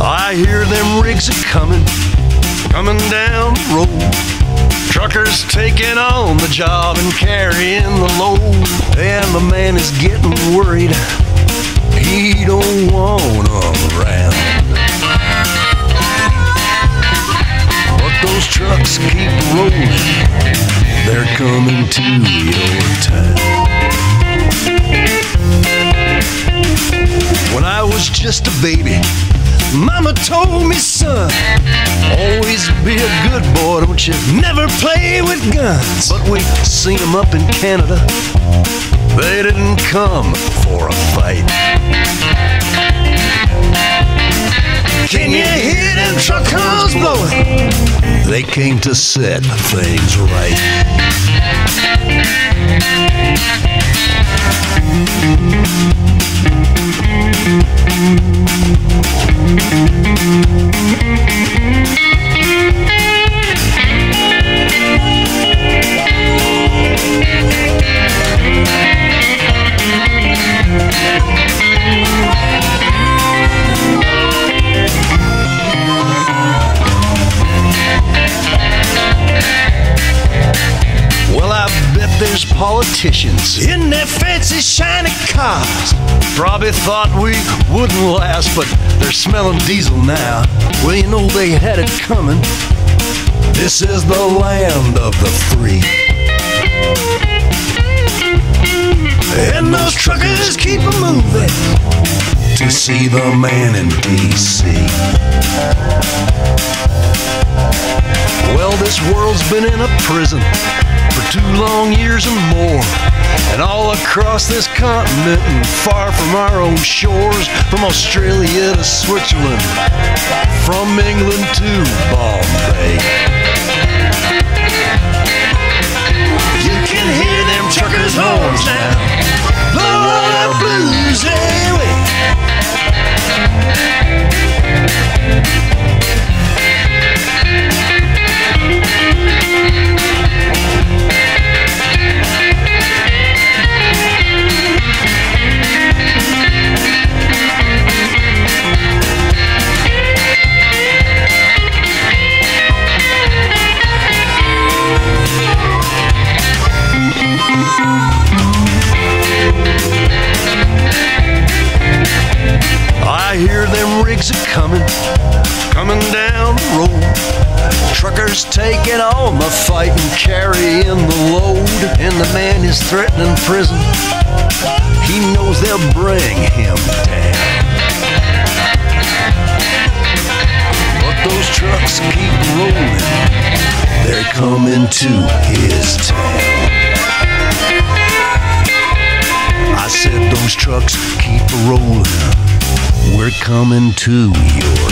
I hear them rigs are coming, coming down the road. Truckers taking on the job and carrying the load. And the man is getting worried, he don't want them around. But those trucks keep rolling. They're coming to your town. When I was just a baby, Mama told me, son, always be a good boy, don't you never play with guns. But we seen 'em up in Canada, they didn't come for a fight. Can you hear them truck horns blowing? They came to set things right. Politicians in their fancy shiny cars. Probably thought we wouldn't last, but they're smelling diesel now. Well, you know they had it coming. This is the land of the free. And those truckers keep moving to see the man in D.C. Well, this world's been in a prison for two long years and more. And all across this continent and far from our own shores, from Australia to Switzerland, from England to Bombay. Taking on the fight and carrying the load. And the man is threatening prison. He knows they'll bring him down. But those trucks keep rolling. They're coming to his town. I said those trucks keep rolling. We're coming to your